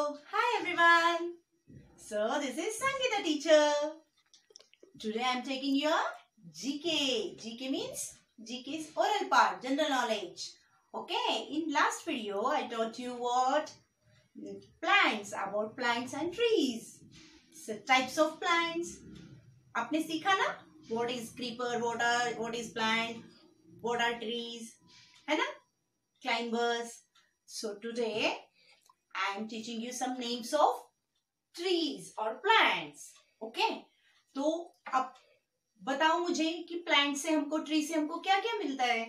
Hello. Hi everyone. So this is Sangeeta teacher. Today I am taking your GK. GK means GK is oral part, general knowledge. Okay. In last video I taught you what plants about plants and trees. So types of plants. आपने सीखा ना what is creeper, what are what is plant, what are trees, है ना climbers. So today I am teaching you some names of trees or plants. Okay? तो अब बताओ मुझे कि प्लांट से हमको ट्री से हमको क्या क्या मिलता है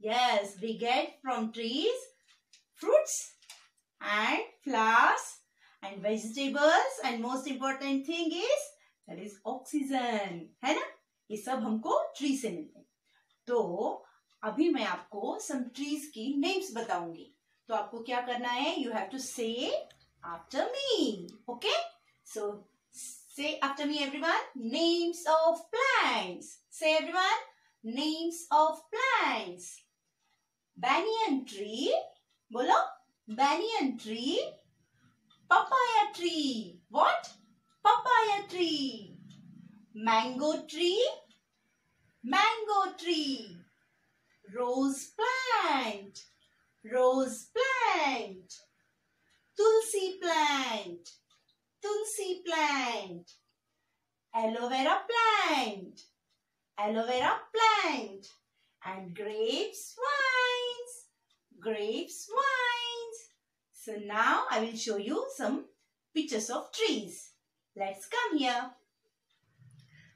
yes we get from trees fruits and flowers and vegetables and most important thing is that is oxygen है ना ये सब हमको ट्री से मिलते हैं तो अभी मैं आपको सम ट्रीज की नेम्स बताऊँगी तो आपको क्या करना है? You have to say after me okay so say after me every one names of plants say everyone names of plants banyan tree बोलो banyan tree papaya tree what papaya tree mango tree mango tree rose plant rose plant. Tulsi plant. Tulsi plant. Aloe vera plant. Aloe vera plant. And grapes vines grapes vines so now i will show you some pictures of trees. Let's come here.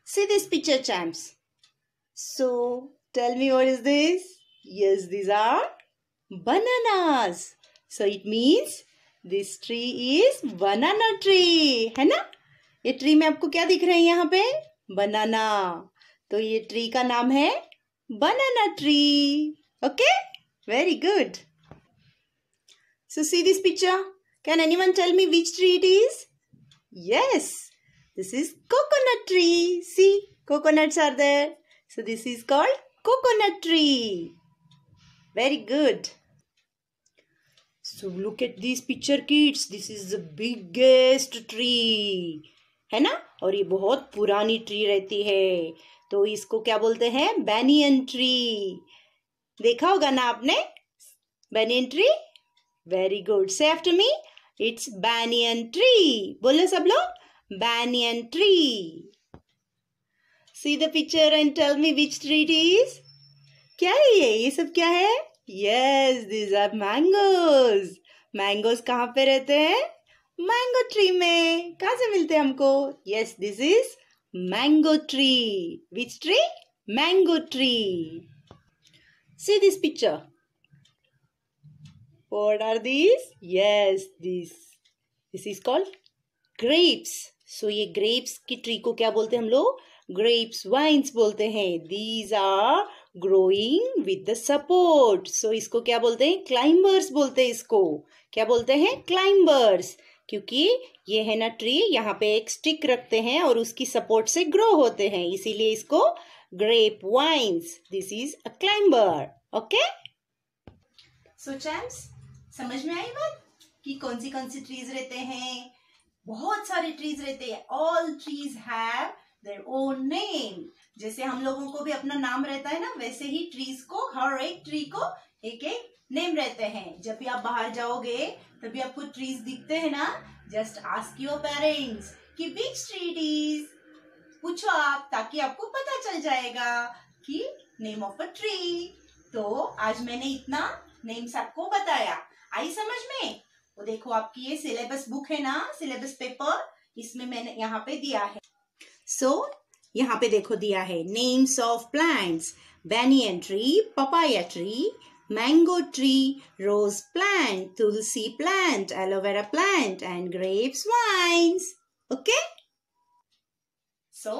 See this picture champs. So tell me what is this? Yes these are bananas. So, it means this tree is banana tree है ना? ये tree में आपको क्या दिख रहा है यहाँ पे? बनाना तो ये ट्री का नाम है banana tree okay very good so see this picture can any one tell me which tree it is yes this is coconut tree see coconuts are there. So, this is called coconut tree. Very good. So, look at this picture kids. This is the biggest tree. है ना? और ये बहुत पुरानी tree रहती है। तो इसको क्या बोलते हैं? बैनियन ट्री देखा होगा ना आपने? Banyan tree very good say after me it's banyan tree बोलो सब लोग. Banyan tree see the picture and tell me which tree it is क्या है ये? ये सब क्या है? Yes this are mangoes mangoes कहाँ पे रहते हैं? मैंगो ट्री में। कहाँ से मिलते हैं हमको? Yes this is mango tree which tree mango tree see this picture what are these? Yes, this this is called grapes. So, ये grapes की ट्री को क्या बोलते हैं हम लोग? Grapes, vines बोलते हैं। These are growing with the support so इसको क्या बोलते हैं? Climbers बोलते हैं इसको। क्या बोलते हैं? क्लाइंबर्स क्योंकि ये है ना ट्री यहाँ पे एक स्टिक रखते हैं और उसकी सपोर्ट से ग्रो होते हैं। इसीलिए इसको grape vines this is a climber okay so champs समझ में आई बात? कि कौन सी कौन सी ट्रीज रहते हैं? बहुत सारे ट्रीज रहते हैं। All trees have their own name जैसे हम लोगों को भी अपना नाम रहता है ना, वैसे ही ट्रीज को, हर एक ट्री को एक एक नेम रहते हैं। जब भी आप बाहर जाओगे, तभी आपको ट्रीज दिखते हैं ना। जस्ट आस्क योर पेरेंट्स कि विच ट्री इज़ पूछो आप, ताकि आपको पता चल जाएगा कि नेम ऑफ़ अ ट्री तो आज मैंने इतना नेम्स आपको बताया। आई समझ में? वो देखो, आपकी ये सिलेबस बुक है ना सिलेबस पेपर इसमें मैंने यहाँ पे दिया है। सो so, यहाँ पे देखो दिया है names of plants banyan tree papaya tree mango tree rose plant tulsi plant aloe vera plant and grapes vines okay so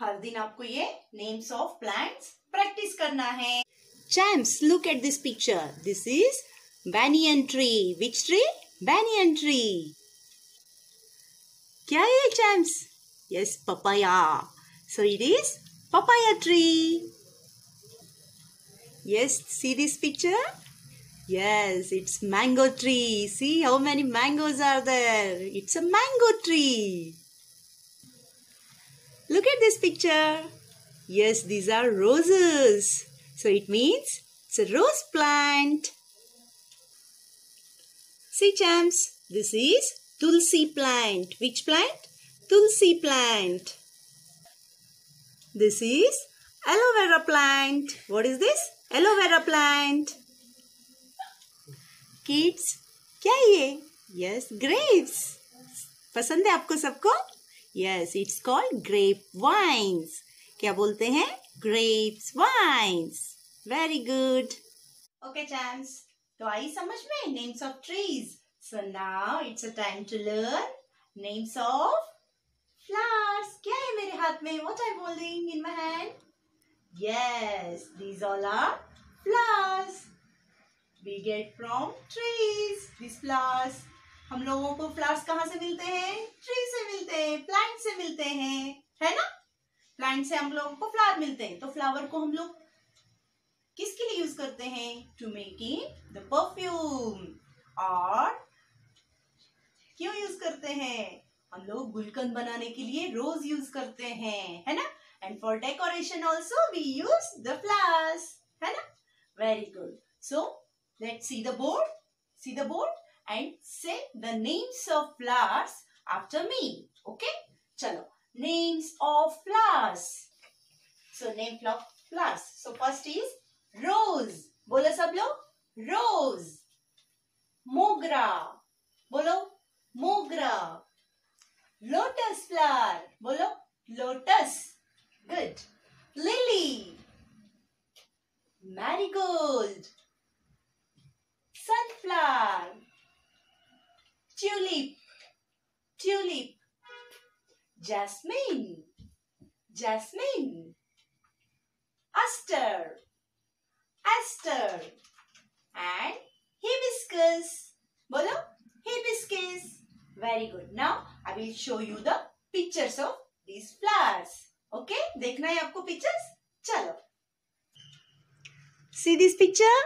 हर दिन आपको ये नेम्स ऑफ़ प्लांट्स प्रैक्टिस करना है। Champs look at this picture this is banyan tree which tree banyan tree क्या है champs yes papaya so it is papaya tree yes see this picture Yes, it's mango tree. See how many mangoes are there. It's a mango tree. Look at this picture. Yes, these are roses. So it means it's a rose plant. See champs, this is tulsi plant. Which plant? Tulsi plant. This is aloe vera plant. What is this? Aloe vera plant. Kids क्या ये? Yes grapes पसंद है आपको सबको? Yes it's called grape vines क्या बोलते हैं? Grapes vines very good okay champs तो आई समझ में. Names of trees so now it's a time to learn names of flowers क्या है मेरे हाथ में? What I holding in my hand yes these all are flowers we get from trees. These flowers, हम लोगों को फ्लावर्स कहाँ से मिलते हैं? ट्री से मिलते हैं प्लांट से मिलते हैं, है ना? प्लांट से हम लोगों को फ्लावर मिलते हैं। तो फ्लावर को हम लोग किसके लिए यूज़ करते हैं? टू मेकिंग द परफ्यूम और क्यों यूज़ करते हैं? हम लोग गुलकंद बनाने के लिए रोज यूज़ करते हैं, है ना? And for decoration also we use the flowers है ना? Very good so let see the board see the board and say the names of flowers after me okay चलो names of flowers so name flock फ्लास सो first is रोज बोलो सब लोग रोज मोगरा. Lotus flower. Bolo. Lotus. Good. Lily. Marigold sunflower tulip tulip jasmine jasmine aster aster and hibiscus bolo hibiscus very good now i will show you the pictures of these flowers okay देखना है आपको pictures चलो see this picture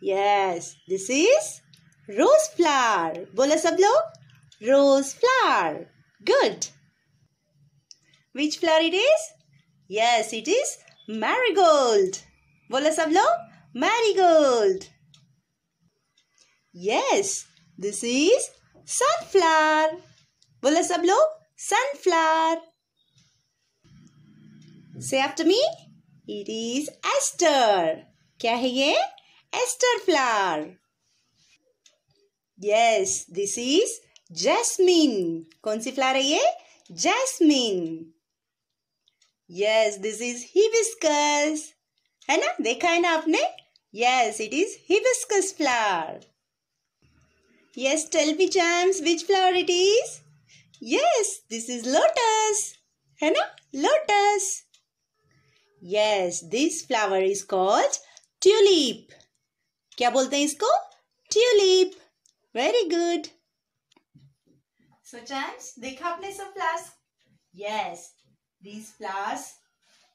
Yes, this is rose flower. बोलो सब लोग rose flower. Good. Which flower it is? Yes, it is marigold. बोलो सब लोग marigold. Yes, this is sunflower बोले सब लोग sunflower say after me it is aster क्या है ये aster flower yes this is jasmine कौन सी फ्लावर है ये jasmine yes this is hibiscus है ना देखा है ना आपने yes it is hibiscus flower Yes, tell me, champs, which flower it is? Yes, this is lotus. है ना lotus. Yes, this flower is called tulip. क्या बोलते हैं इसको tulip very good so champs देखा आपने सब flowers yes these flowers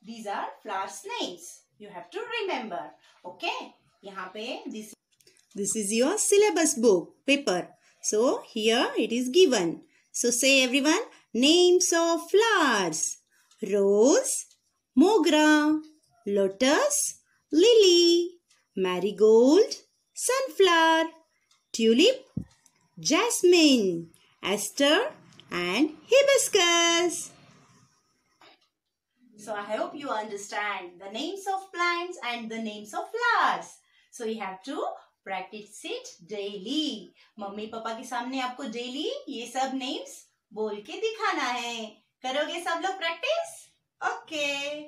these are flowers names you have to remember okay यहाँ पे this This is your syllabus book, paper. So here it is given. So say everyone, names of flowers. Rose, mogra, lotus, lily, marigold, sunflower, tulip, jasmine, aster and hibiscus. So I hope you understand the names of plants and the names of flowers. So you have to practice it daily mummy पापा के सामने आपको daily ये सब names बोल के दिखाना है। करोगे सब लोग प्रैक्टिस ओके.